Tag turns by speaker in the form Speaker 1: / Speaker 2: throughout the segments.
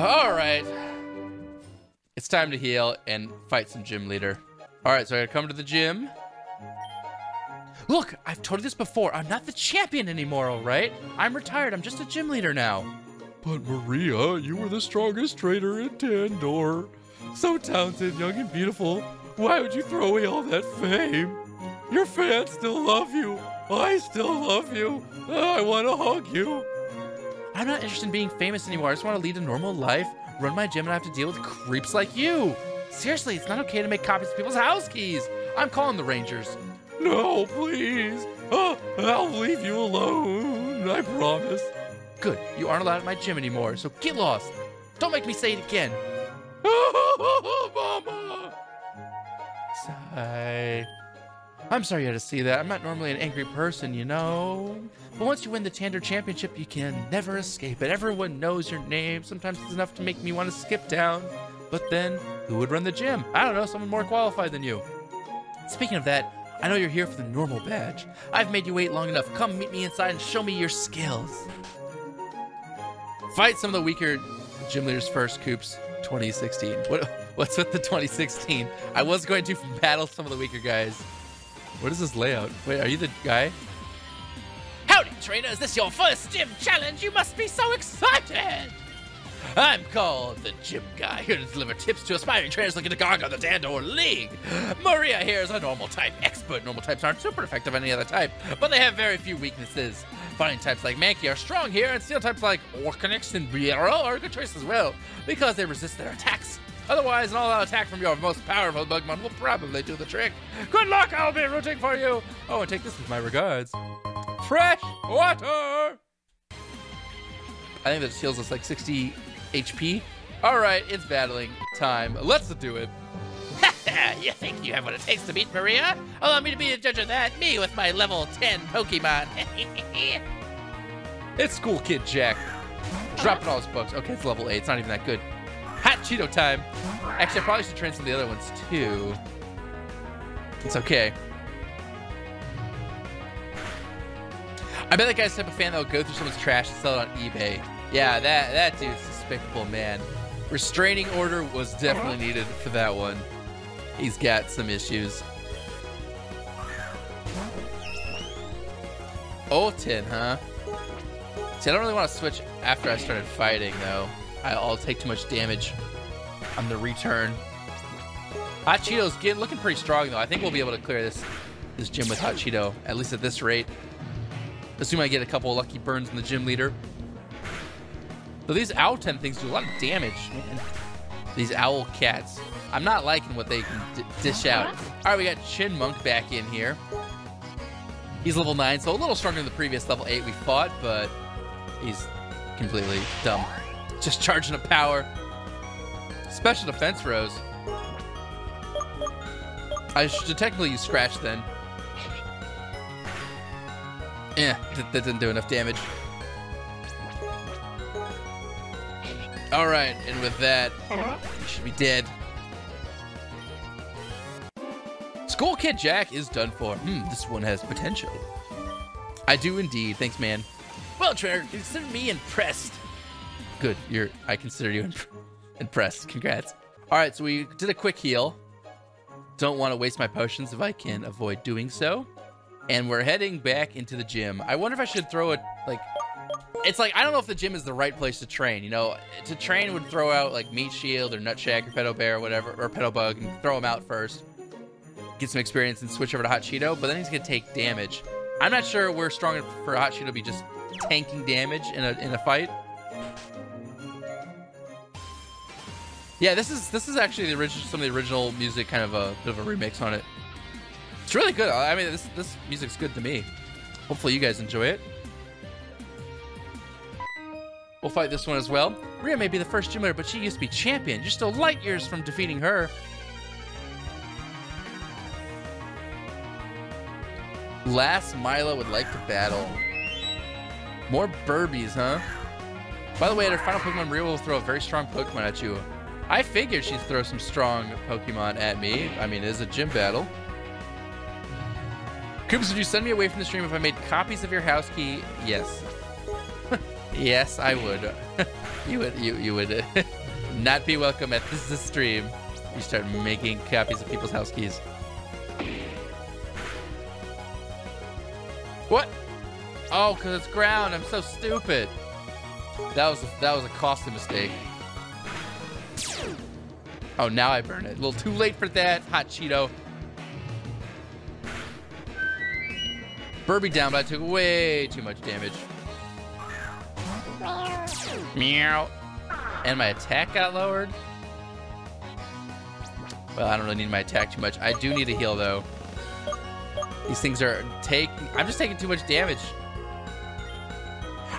Speaker 1: All right. It's time to heal and fight some gym leader. All right, so I gotta come to the gym. Look, I've told you this before. I'm not the champion anymore, all right? I'm retired. I'm just a gym leader now.
Speaker 2: But Maria, you were the strongest trainer in Tandor. So talented, young and beautiful. Why would you throw away all that fame? Your fans still love you. I still love you. I want to hug you.
Speaker 1: I'm not interested in being famous anymore. I just want to lead a normal life, run my gym, and I have to deal with creeps like you. Seriously, it's not okay to make copies of people's house keys. I'm calling the Rangers.
Speaker 2: No, please. Uh, I'll leave you alone. I promise.
Speaker 1: Good, you aren't allowed at my gym anymore, so get lost. Don't make me say it again.
Speaker 2: Mama.
Speaker 1: Sigh. I'm sorry you had to see that. I'm not normally an angry person, you know. But once you win the Tandor Championship, you can never escape it. Everyone knows your name. Sometimes it's enough to make me want to skip town. But then, who would run the gym? I don't know, someone more qualified than you. Speaking of that, I know you're here for the normal badge. I've made you wait long enough. Come meet me inside and show me your skills. Fight some of the weaker gym leaders first, Koops. 2016. What? What's with the 2016? I was going to battle some of the weaker guys. What is this layout? Wait, are you the guy? Howdy, trainer. Is this your first gym challenge? You must be so excited. I'm called the Gym Guy, here to deliver tips to aspiring trainers looking to conquer the Tandor League. Maria here is a normal type expert. Normal types aren't super effective on any other type, but they have very few weaknesses. Fighting types like Mankey are strong here, and steel types like Orchynx and Briero are a good choice as well, because they resist their attacks. Otherwise, an all-out attack from your most powerful Bugmon will probably do the trick. Good luck, I'll be rooting for you. Oh, and take this with my regards. Fresh water! I think that heals us like 60 HP. All right, it's battling time. Let's do it. you think you have what it takes to beat Maria? Allow me to be a judge of that. Me with my level 10 Pokemon. it's School Kid Jack. Dropping all his books. Okay, it's level 8. It's not even that good. Hot Cheeto time. Actually, I probably should train some of the other ones too. It's okay. I bet that guy's type of fan that will go through someone's trash and sell it on eBay. Yeah, that that dude's despicable, man. Restraining order was definitely uh-huh. needed for that one. He's got some issues. Owten, huh? See, I don't really want to switch after I started fighting, though. I'll take too much damage on the return. Hot Cheeto's getting looking pretty strong, though. I think we'll be able to clear this this gym with Hot Cheeto, at least at this rate. Assume I get a couple lucky burns in the gym leader. So these owl 10 things do a lot of damage, man. These owl cats. I'm not liking what they can dish out. All right, we got Chyinmunk back in here. He's level 9, so a little stronger than the previous level 8 we fought, but he's completely dumb. Just charging a power. Special defense rose. I should technically use Scratch then. Yeah, that, that didn't do enough damage. All right, and with that, you should be dead. School Kid Jack is done for. Hmm, this one has potential. I do indeed. Thanks, man. Well, Trainer, consider me impressed. Good, you're. I consider you imp impressed. Congrats. All right, so we did a quick heal. Don't want to waste my potions if I can avoid doing so. And we're heading back into the gym. I wonder if I should throw it like it's like I don't know if the gym is the right place to train. You know, to train would throw out like Meat Shield or Nutshag or Pedo Bear or whatever or Pedo Bug and throw them out first, get some experience and switch over to Hot Cheeto. But then he's gonna take damage. I'm not sure we're strong enough for Hot Cheeto to be just tanking damage in a in a fight. Yeah, this is this is actually the original some of the original music, kind of a bit of a remix on it. It's really good. I mean, this this music's good to me. Hopefully, you guys enjoy it. We'll fight this one as well. Rhea may be the first gym leader, but she used to be champion. You're still light years from defeating her. Last Milo would like to battle. More Burbies, huh? By the way, at her final Pokemon, Rhea will throw a very strong Pokemon at you. I figured she'd throw some strong Pokemon at me. I mean, it is a gym battle. Koops, would you send me away from the stream if I made copies of your house key? Yes. Yes, I would. you would you you would not be welcome at this stream. You start making copies of people's house keys. What? Oh, cause it's ground. I'm so stupid. That was a, that was a costly mistake. Oh, now I burn it. A little too late for that, hot Cheeto. Burby down, but I took way too much damage. Meow. And my attack got lowered. Well, I don't really need my attack too much. I do need a heal, though. These things are take. I'm just taking too much damage.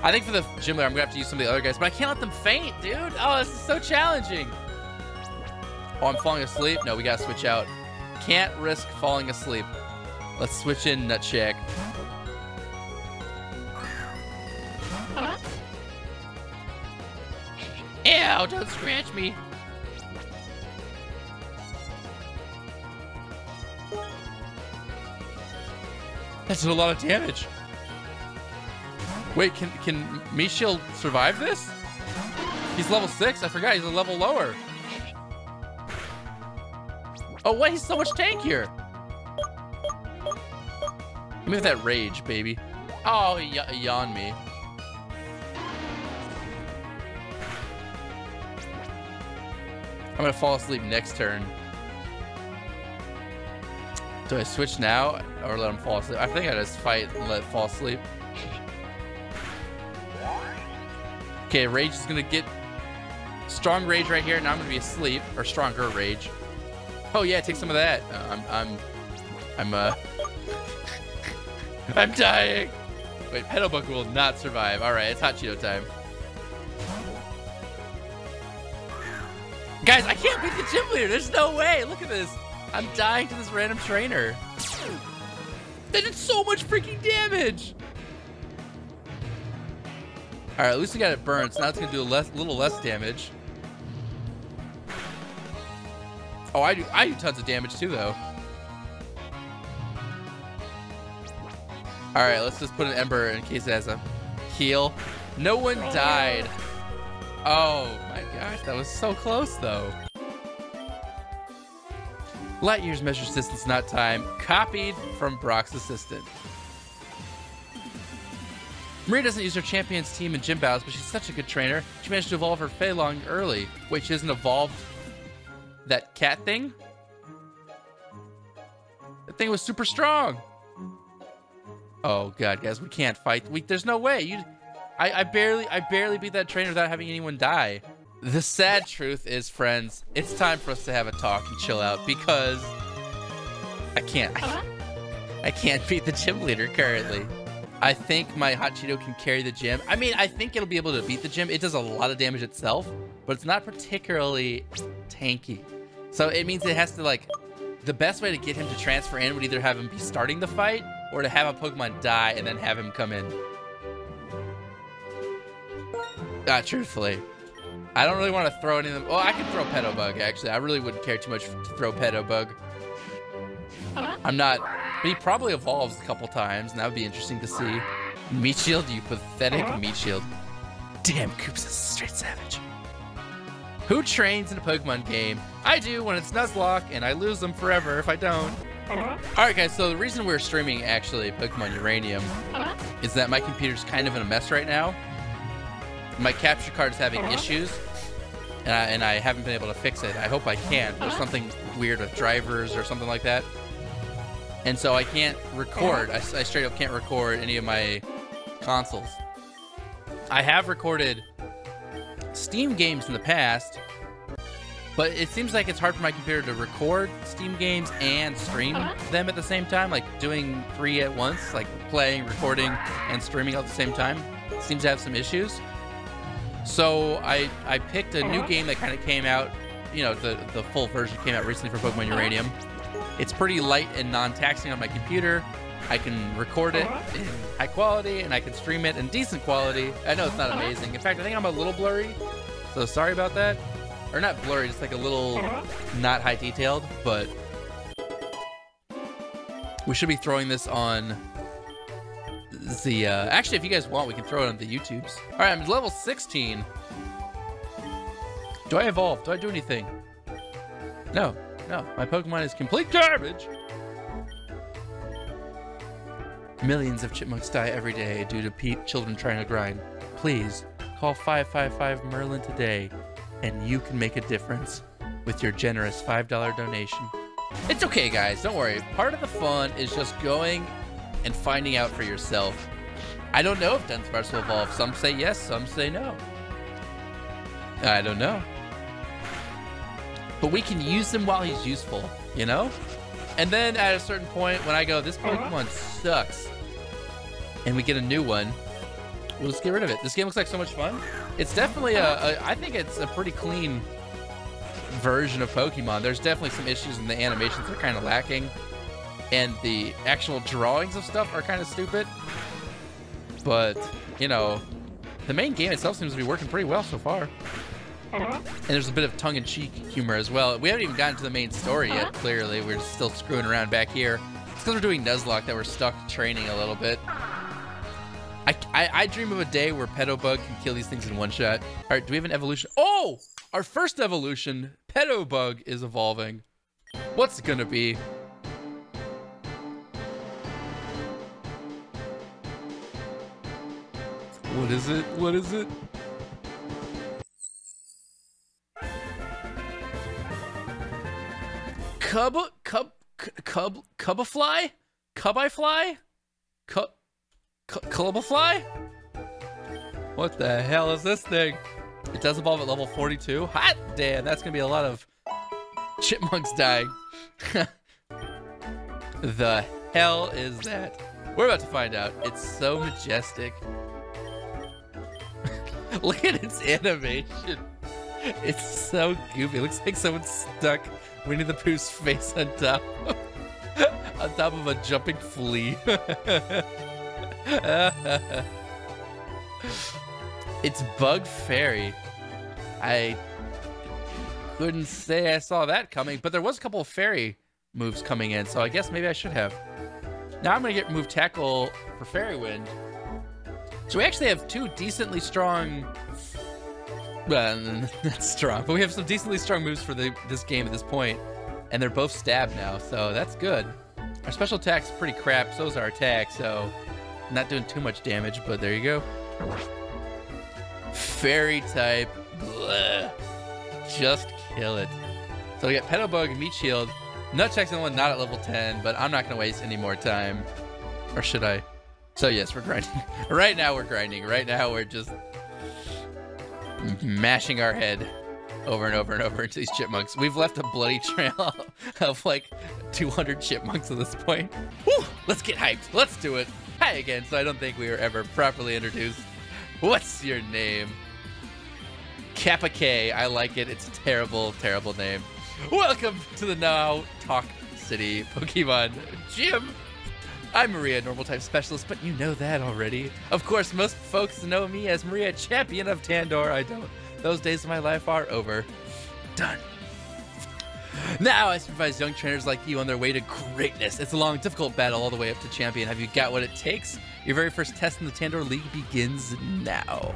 Speaker 1: I think for the gym leader, I'm gonna have to use some of the other guys, but I can't let them faint, dude. Oh, this is so challenging. Oh, I'm falling asleep. No, we gotta switch out. Can't risk falling asleep. Let's switch in Nutshack. Ew, don't scratch me. That's a lot of damage. Wait, can can Mishield survive this? He's level six. I forgot he's a level lower. Oh wait, he's so much tankier. Me that rage, baby. Oh, yawn me. I'm gonna fall asleep next turn. Do I switch now or let him fall asleep? I think I just fight and let fall asleep. Okay, rage is gonna get strong rage right here. Now I'm gonna be asleep or stronger rage. Oh yeah, take some of that. Uh, I'm, I'm, I'm, uh, I'm dying. Wait, Pedobug will not survive. All right, it's Hot Cheeto time. Guys, I can't beat the gym leader. There's no way. Look at this. I'm dying to this random trainer. They did so much freaking damage. All right, at least we got it burned, so now it's gonna do a less, little less damage. Oh, I do, I do tons of damage too, though. All right, let's just put an Ember in case it has a heal. No one died. Oh my gosh, that was so close though. Light years measures distance, not time. Copied from Brock's assistant. Maria doesn't use her champion's team in gym battles, but she's such a good trainer. She managed to evolve her Fei Long early. Wait, she hasn't evolved that cat thing? That thing was super strong. Oh god, guys, we can't fight. We, there's no way. You I, I barely I barely beat that trainer without having anyone die. The sad truth is, friends, it's time for us to have a talk and chill out because I can't I, I can't beat the gym leader currently. I think my Hot Cheeto can carry the gym. I mean, I think it'll be able to beat the gym. It does a lot of damage itself, but it's not particularly tanky. So it means it has to like, the best way to get him to transfer in would either have him be starting the fight or to have a Pokemon die and then have him come in. Ah, truthfully. I don't really want to throw any of them. Oh, I can throw Pedobug, actually. I really wouldn't care too much to throw Pedobug. I'm not... But he probably evolves a couple times, and that would be interesting to see. Meat Shield, you pathetic Meat Shield. Damn, Koops is a straight savage. Who trains in a Pokemon game? I do when it's Nuzlocke, and I lose them forever if I don't. Alright guys, so the reason we're streaming actually Pokemon Uranium is that my computer's kind of in a mess right now my capture card is having issues, and I, and I haven't been able to fix it. I hope I can. There's something weird with drivers or something like that. And so I can't record. I, I straight up can't record any of my consoles. I have recorded Steam games in the past, but it seems like it's hard for my computer to record Steam games and stream uh-huh. them at the same time, like doing three at once, like playing, recording, and streaming all at the same time. It seems to have some issues. So I I picked a new uh-huh. game that kind of came out, you know, the the full version came out recently for Pokemon uh-huh. Uranium. It's pretty light and non-taxing on my computer. I can record it in high quality and I can stream it in decent quality. I know it's not amazing. In fact, I think I'm a little blurry, so sorry about that. Or not blurry, just like a little not high detailed, but we should be throwing this on the uh, actually, if you guys want, we can throw it on the YouTubes. All right, I'm level 16. Do I evolve? Do I do anything? No, no. My Pokemon is complete garbage. Millions of chipmunks die every day due to Pete children trying to grind. Please call 555 Merlin today, and you can make a difference with your generous $5 donation. It's okay, guys. Don't worry. Part of the fun is just going and finding out for yourself. I don't know if Dunsparce will evolve. Some say yes, some say no. I don't know. But we can use him while he's useful, you know? And then at a certain point, when I go, this uh-huh. Pokemon sucks, and we get a new one, we'll just get rid of it. This game looks like so much fun. It's definitely a, a I think it's a pretty clean version of Pokemon. There's definitely some issues in the animations that are kind of lacking and the actual drawings of stuff are kind of stupid. But, you know, the main game itself seems to be working pretty well so far. Uh-huh. And there's a bit of tongue-in-cheek humor as well. We haven't even gotten to the main story yet, uh-huh. clearly. We're still screwing around back here. It's because we're doing Nuzlocke that we're stuck training a little bit. I, I, I, dream of a day where Pedobug can kill these things in one shot. All right, do we have an evolution? Oh! Our first evolution, Pedobug, is evolving. What's it gonna be? What is it? What is it? Cub, cub, cub, cubafly? Cubifly? Cub, clubafly? What the hell is this thing? It does evolve at level 42. Hot damn, that's gonna be a lot of chipmunks dying. the hell is that? We're about to find out. It's so majestic. Look at its animation. It's so goofy. It looks like someone stuck Winnie the Pooh's face on top on top of a jumping flea. it's Bug Fairy. I couldn't say I saw that coming, but there was a couple of fairy moves coming in, so I guess maybe I should have. Now I'm gonna get move tackle for Fairy Wind. So we actually have two decently strong, not strong, but we have some decently strong moves for the, this game at this point, and they're both stab now, so that's good. Our special attack's pretty crap, so is our attack, so not doing too much damage, but there you go. Fairy type, just kill it. So we got and Meat Shield, Nunchuck's the one not at level 10, but I'm not gonna waste any more time. Or should I? So yes, we're grinding. right now we're grinding. Right now we're just mashing our head over and over and over into these chipmunks. We've left a bloody trail of like 200 chipmunks at this point. Whew, let's get hyped. Let's do it. Hi again. So I don't think we were ever properly introduced. What's your name? Kappa K. I like it. It's a terrible, terrible name. Welcome to the Now Talk City Pokemon Gym. I'm Maria, normal type specialist, but you know that already. Of course, most folks know me as Maria, champion of Tandor. I don't. Those days of my life are over. Done. Now I supervise young trainers like you on their way to greatness. It's a long, difficult battle all the way up to champion. Have you got what it takes? Your very first test in the Tandor League begins now.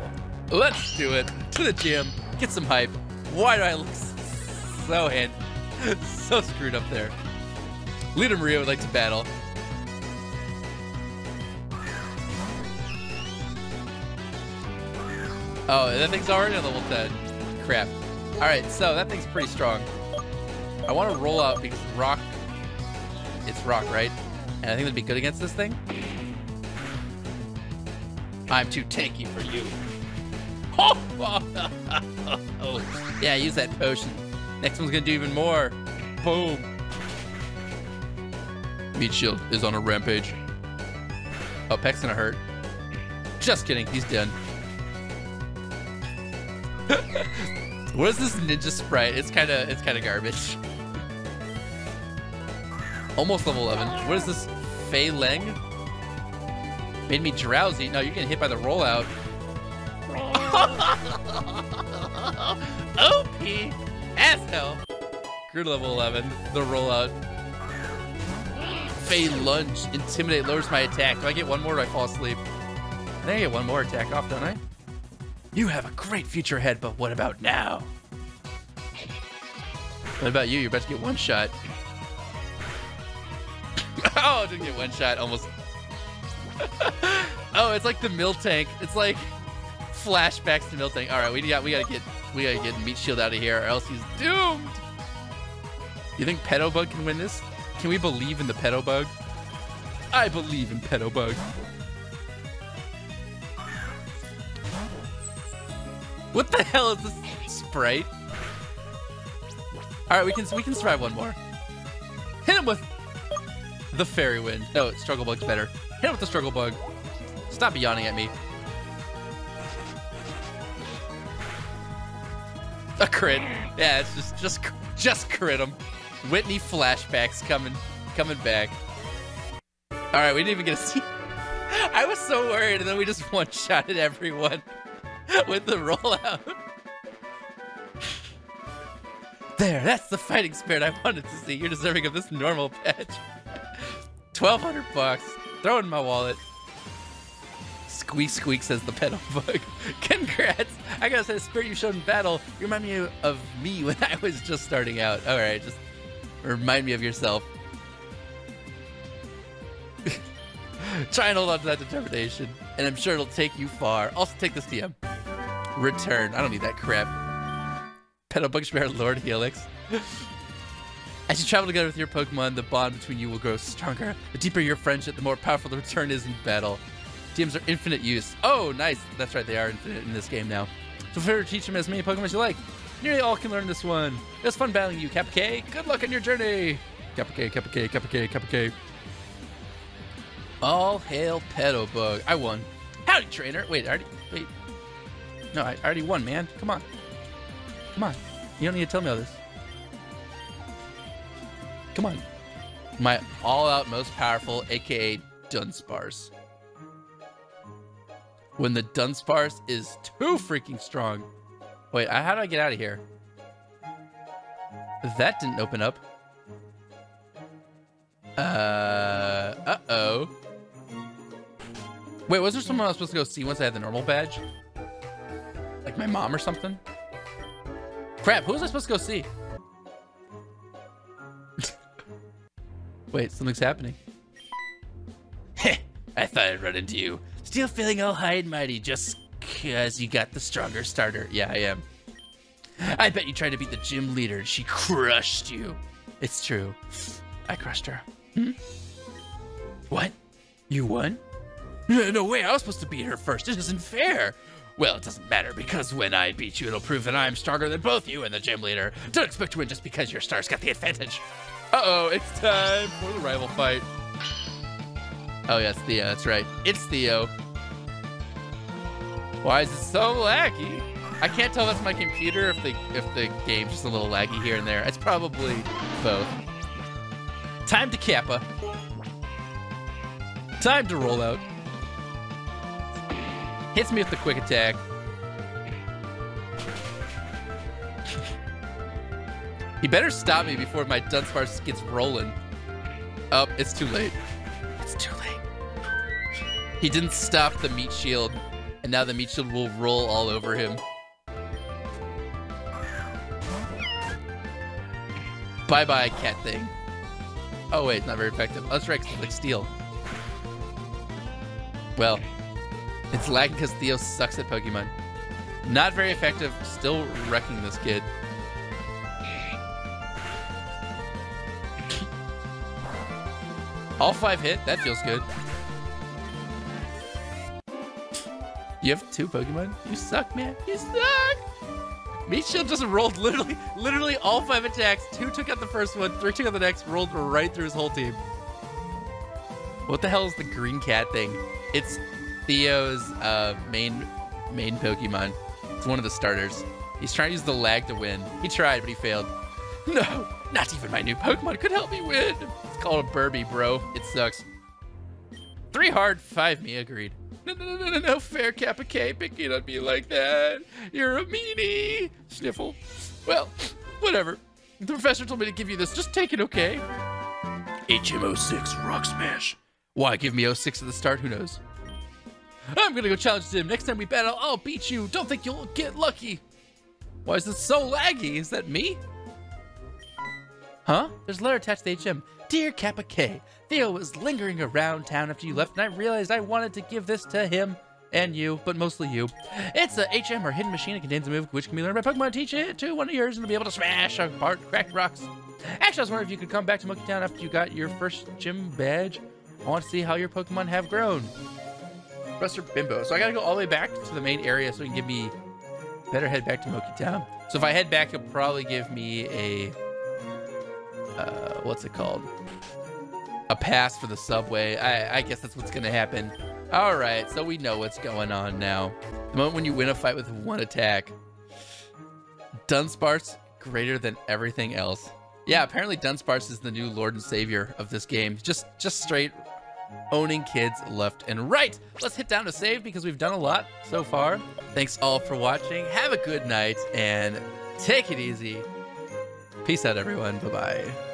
Speaker 1: Let's do it. To the gym. Get some hype. Why do I look so hand, so screwed up there? Leader Maria would like to battle. Oh, that thing's already level 10. Crap. Alright, so that thing's pretty strong. I want to roll out because rock... It's rock, right? And I think that'd be good against this thing. I'm too tanky for you. Oh! oh. Yeah, use that potion. Next one's gonna do even more. Boom. Meat Shield is on a rampage. Oh, Peck's gonna hurt. Just kidding, he's done. What is this ninja sprite? It's kind of it's kind of garbage. Almost level 11. What is this? Feleng? Made me drowsy. No, you're getting hit by the rollout. OP as hell. Grew level 11. The rollout. Felunge. Intimidate lowers my attack. Do I get one more or do I fall asleep? I think I get one more attack off, don't I? You have a great future ahead, but what about now? What about you? You're about to get one shot. oh, didn't get one shot. Almost. oh, it's like the Miltank. It's like flashbacks to Miltank. All right, we got we gotta get we gotta get Meat Shield out of here, or else he's doomed. You think Pedobug can win this? Can we believe in the Pedobug? I believe in Pedobug. What the hell is this sprite? All right, we can we can survive one more. Hit him with the fairy wind. No, struggle bug's better. Hit him with the struggle bug. Stop yawning at me. A crit. Yeah, it's just just just crit him. Whitney flashbacks coming coming back. All right, we didn't even get to see. I was so worried, and then we just one shotted everyone with the rollout. There, that's the fighting spirit I wanted to see. You're deserving of this normal patch. 1200 bucks. Throw it in my wallet. Squeak squeak says the pedal bug. Congrats! I gotta say, the spirit you showed in battle, you remind me of me when I was just starting out. Alright, just remind me of yourself. Try and hold on to that determination, and I'm sure it'll take you far. Also, take this TM. Return. I don't need that crap. Pedo Bugbear Lord Helix. As you travel together with your Pokemon, the bond between you will grow stronger. The deeper your friendship, the more powerful the return is in battle. TMs are infinite use. Oh, nice. That's right, they are infinite in this game now. So feel free to teach them as many Pokemon as you like. Nearly all can learn this one. It was fun battling you, Kappa K. Good luck on your journey. Kappa K, Kappa K, Kappa K, Kappa K. All hail Pedobug. I won. Howdy, trainer. Wait, already. Wait. No, I already won, man. Come on. Come on. You don't need to tell me all this. Come on. My all out most powerful, aka Dunsparce. When the Dunsparce is too freaking strong. Wait, how do I get out of here? That didn't open up. Uh, uh-oh. Wait, was there someone I was supposed to go see once I had the normal badge? Like my mom or something? Crap, who was I supposed to go see? Wait, something's happening. Heh, I thought I'd run into you. Still feeling all high and mighty just because you got the stronger starter. Yeah, I am. I bet you tried to beat the gym leader and she crushed you. It's true. I crushed her. Hmm? What? You won? No, no way, I was supposed to beat her first. This isn't fair. Well, it doesn't matter because when I beat you, it'll prove that I'm stronger than both you and the gym leader. Don't expect to win just because your star's got the advantage. Uh-oh, it's time for the rival fight. Oh, yes, Theo, uh, that's right. It's Theo. Why is it so laggy? I can't tell if that's my computer if the if the game's just a little laggy here and there. It's probably both. Time to Kappa. Time to roll out. Hits me with the quick attack. he better stop me before my Dunsparce gets rolling. Oh, it's too late. It's too late. He didn't stop the meat shield, and now the meat shield will roll all over him. Bye-bye, cat thing. Oh wait, not very effective. That's right, like steel. Well, it's lagging because Theo sucks at Pokemon. Not very effective, still wrecking this kid. All five hit, that feels good. You have two Pokemon? You suck, man. You suck! Meat Shield just rolled literally, literally all five attacks. Two took out the first one, three took out the next, rolled right through his whole team. What the hell is the green cat thing? It's Theo's uh, main main Pokemon. It's one of the starters. He's trying to use the lag to win. He tried, but he failed. No, not even my new Pokemon could help me win. It's called a Burby, bro. It sucks. Three hard, five me, agreed. No, no, no, no, no, fair Kappa K picking on me like that. You're a meanie. Sniffle. Well, whatever. The professor told me to give you this. Just take it, okay? HM06 Rock Smash. Why give me 06 at the start? Who knows? I'm gonna go challenge Dim. Next time we battle, I'll beat you. Don't think you'll get lucky. Why is this so laggy? Is that me? Huh? There's a letter attached to HM. Dear Kappa K, Theo was lingering around town after you left, and I realized I wanted to give this to him and you, but mostly you. It's a HM or hidden machine. It contains a move which can be learned by Pokemon. Teach it to one of yours and to be able to smash apart cracked rocks. Actually, I was wondering if you could come back to Moki Town after you got your first gym badge. I want to see how your Pokemon have grown. Professor Bimbo. So I gotta go all the way back to the main area so he can give me better head back to Moki Town. So if I head back, he'll probably give me a uh, what's it called? A pass for the subway. I, I guess that's what's gonna happen. All right, so we know what's going on now. The moment when you win a fight with one attack, Dunsparce greater than everything else. Yeah, apparently Dunsparce is the new Lord and Savior of this game. Just, just straight owning kids left and right. Let's hit down to save because we've done a lot so far. Thanks all for watching. Have a good night and take it easy. Peace out, everyone. Bye bye.